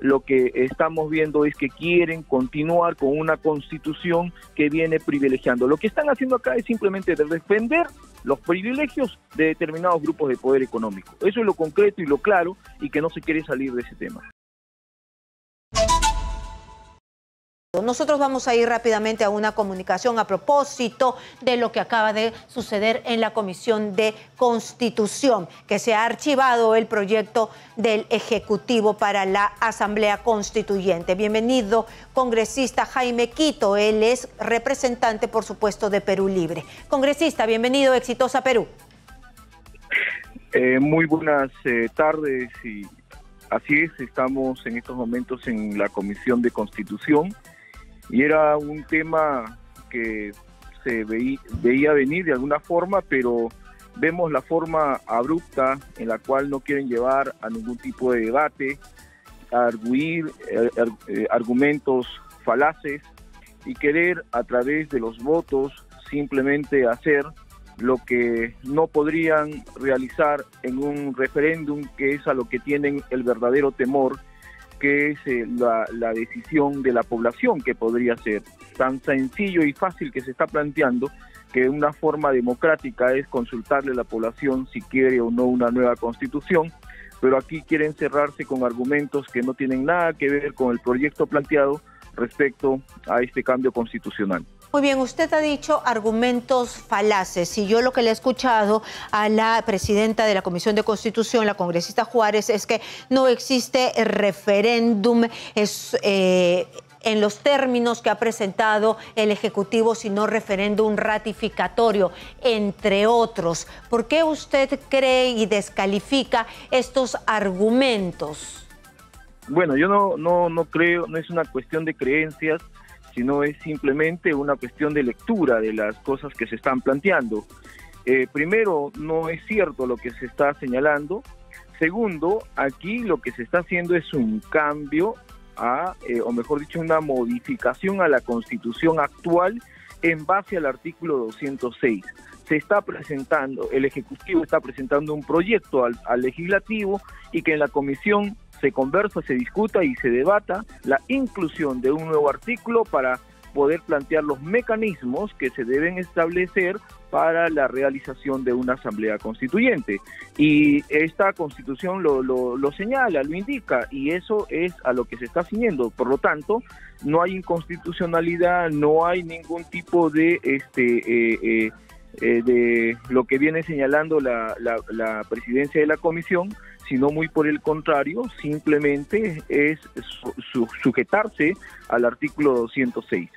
lo que estamos viendo es que quieren continuar con una constitución que viene privilegiando. Lo que están haciendo acá es simplemente defender los privilegios de determinados grupos de poder económico. Eso es lo concreto y lo claro y que no se quiere salir de ese tema. Nosotros vamos a ir rápidamente a una comunicación a propósito de lo que acaba de suceder en la Comisión de Constitución, que se ha archivado el proyecto del Ejecutivo para la Asamblea Constituyente. Bienvenido, congresista Jaime Quito. Él es representante, por supuesto, de Perú Libre. Congresista, bienvenido, exitosa Perú. Eh, muy buenas eh, tardes y así es, estamos en estos momentos en la Comisión de Constitución y era un tema que se veía, venir de alguna forma, pero vemos la forma abrupta en la cual no quieren llevar a ningún tipo de debate, arguir eh, eh, argumentos falaces y querer a través de los votos simplemente hacer lo que no podrían realizar en un referéndum, que es a lo que tienen el verdadero temor que es eh, la, decisión de la población que podría ser tan sencillo y fácil que se está planteando que una forma democrática es consultarle a la población si quiere o no una nueva constitución, pero aquí quieren cerrarse con argumentos que no tienen nada que ver con el proyecto planteado respecto a este cambio constitucional. Muy bien, usted ha dicho argumentos falaces y yo lo que le he escuchado a la presidenta de la Comisión de Constitución, la congresista Juárez, es que no existe referéndum eh, en los términos que ha presentado el Ejecutivo, sino referéndum ratificatorio, entre otros. ¿Por qué usted cree y descalifica estos argumentos? Bueno, yo no, no, no creo, no es una cuestión de creencias sino es simplemente una cuestión de lectura de las cosas que se están planteando. Eh, primero, no es cierto lo que se está señalando. Segundo, aquí lo que se está haciendo es un cambio a, eh, o mejor dicho, una modificación a la constitución actual en base al artículo 206. Se está presentando, el Ejecutivo está presentando un proyecto al, al legislativo y que en la comisión se conversa, se discuta y se debata la inclusión de un nuevo artículo para poder plantear los mecanismos que se deben establecer para la realización de una asamblea constituyente. Y esta constitución lo, lo, señala, lo indica, y eso es a lo que se está ciñendo. Por lo tanto, no hay inconstitucionalidad, no hay ningún tipo de este eh, eh, eh, de lo que viene señalando la, la presidencia de la comisión, sino muy por el contrario, simplemente es sujetarse al artículo 206.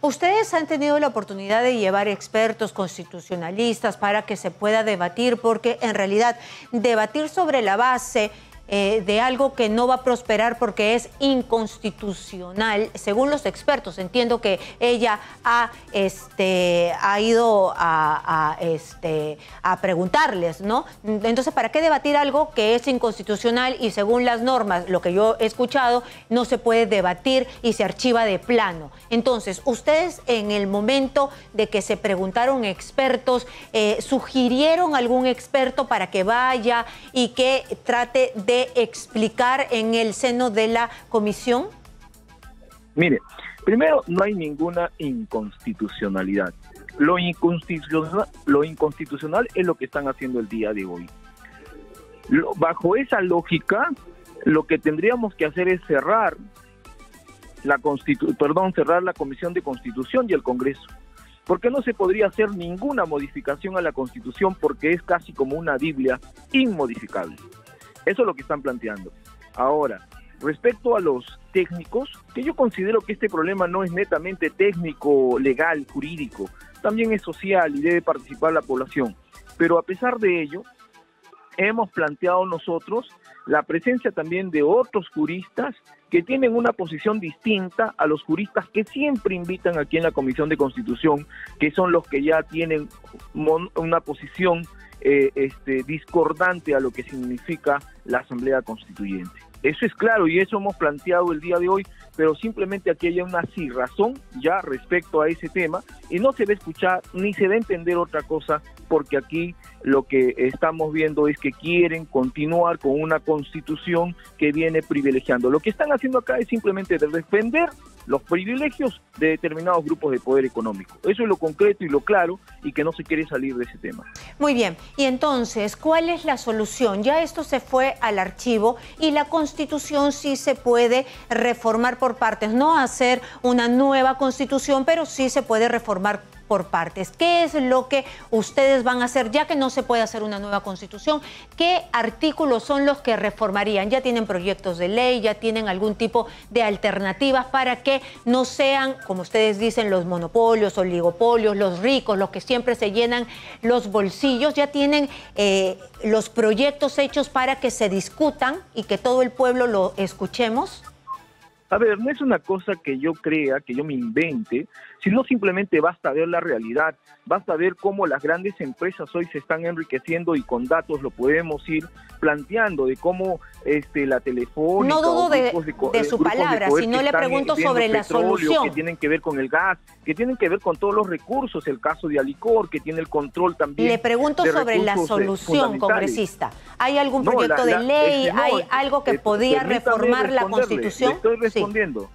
Ustedes han tenido la oportunidad de llevar expertos constitucionalistas para que se pueda debatir, porque en realidad debatir sobre la base eh, de algo que no va a prosperar porque es inconstitucional, según los expertos. Entiendo que ella ha, este, ha ido a, este, a preguntarles, ¿no? Entonces, ¿para qué debatir algo que es inconstitucional y según las normas, lo que yo he escuchado, no se puede debatir y se archiva de plano? Entonces, ustedes en el momento de que se preguntaron expertos, eh, ¿sugirieron algún experto para que vaya y que trate de explicar en el seno de la comisión? Mire, primero no hay ninguna inconstitucionalidad. Lo inconstitucional, es lo que están haciendo el día de hoy. bajo esa lógica, lo que tendríamos que hacer es cerrar la constitu perdón, cerrar la Comisión de Constitución y el Congreso. Porque no se podría hacer ninguna modificación a la Constitución porque es casi como una Biblia inmodificable. Eso es lo que están planteando. Ahora, respecto a los técnicos, que yo considero que este problema no es netamente técnico, legal, jurídico, también es social y debe participar la población. Pero a pesar de ello, hemos planteado nosotros la presencia también de otros juristas que tienen una posición distinta a los juristas que siempre invitan aquí en la Comisión de Constitución, que son los que ya tienen una posición eh, este, discordante a lo que significa la Asamblea Constituyente. Eso es claro y eso hemos planteado el día de hoy, pero simplemente aquí hay una sí razón ya respecto a ese tema y no se va a escuchar ni se va a entender otra cosa porque aquí lo que estamos viendo es que quieren continuar con una constitución que viene privilegiando. Lo que están haciendo acá es simplemente defender los privilegios de determinados grupos de poder económico. Eso es lo concreto y lo claro y que no se quiere salir de ese tema. Muy bien, y entonces, ¿cuál es la solución? Ya esto se fue al archivo y la constitución sí se puede reformar por partes, no hacer una nueva constitución, pero sí se puede reformar por partes. ¿Qué es lo que ustedes van a hacer ya que no se puede hacer una nueva constitución? ¿Qué artículos son los que reformarían? ¿Ya tienen proyectos de ley? ¿Ya tienen algún tipo de alternativas para que no sean, como ustedes dicen, los monopolios, oligopolios, los ricos, los que siempre se llenan los bolsillos? ¿Ya tienen eh, los proyectos hechos para que se discutan y que todo el pueblo lo escuchemos? A ver, no es una cosa que yo crea, que yo me invente, sino simplemente basta ver la realidad, basta ver cómo las grandes empresas hoy se están enriqueciendo y con datos lo podemos ir planteando de cómo este la telefónica no dudo de, de, su palabra si no le pregunto sobre la solución. que tienen que ver con el gas que tienen que ver con todos los recursos el caso de Alicor que tiene el control también le pregunto sobre la eh, solución congresista. Hay algún proyecto de ley hay algo que podía reformar la constitución estoy respondiendo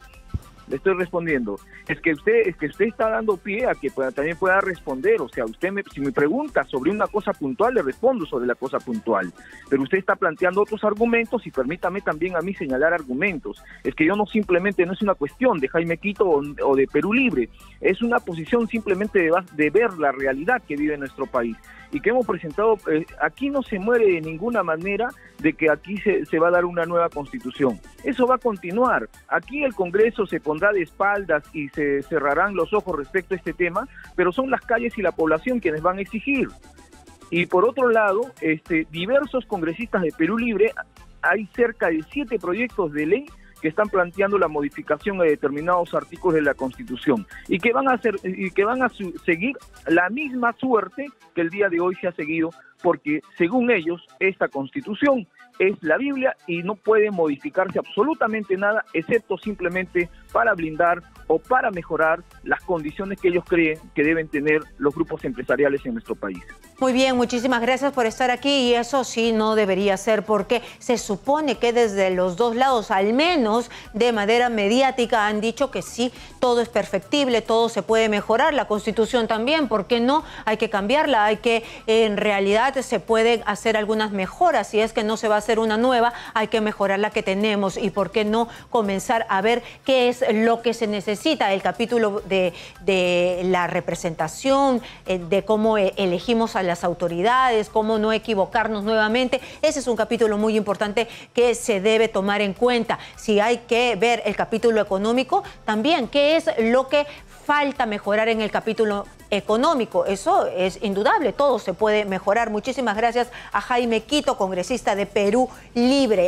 le estoy respondiendo. Es que usted, es que usted está dando pie a que también pueda responder. O sea, usted me, si me pregunta sobre una cosa puntual, le respondo sobre la cosa puntual. Pero usted está planteando otros argumentos y permítame también a mí señalar argumentos. Es que yo no simplemente, no es una cuestión de Jaime Quito o, de Perú Libre, es una posición simplemente de, ver la realidad que vive nuestro país y que hemos presentado, eh, aquí no se muere de ninguna manera de que aquí se, va a dar una nueva constitución. Eso va a continuar. Aquí el Congreso se pondrá de espaldas y se cerrarán los ojos respecto a este tema, pero son las calles y la población quienes van a exigir. Y por otro lado, este, diversos congresistas de Perú Libre, hay cerca de siete proyectos de ley que están planteando la modificación de determinados artículos de la Constitución y que van a seguir la misma suerte que el día de hoy se ha seguido porque según ellos esta Constitución es la Biblia y no puede modificarse absolutamente nada excepto simplemente para blindar o para mejorar las condiciones que ellos creen que deben tener los grupos empresariales en nuestro país. Muy bien, muchísimas gracias por estar aquí y eso sí no debería ser porque se supone que desde los dos lados, al menos de manera mediática, han dicho que sí, todo es perfectible, todo se puede mejorar, la constitución también, ¿por qué no? Hay que cambiarla, hay que, en realidad se pueden hacer algunas mejoras, si es que no se va a hacer una nueva, hay que mejorar la que tenemos y por qué no comenzar a ver qué es lo que se necesita el capítulo de, la representación, eh, de cómo eh, elegimos a las autoridades, cómo no equivocarnos nuevamente. Ese es un capítulo muy importante que se debe tomar en cuenta. Si hay que ver el capítulo económico, también qué es lo que falta mejorar en el capítulo económico. Eso es indudable, todo se puede mejorar. Muchísimas gracias a Jaime Quito, congresista de Perú Libre.